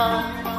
Bye.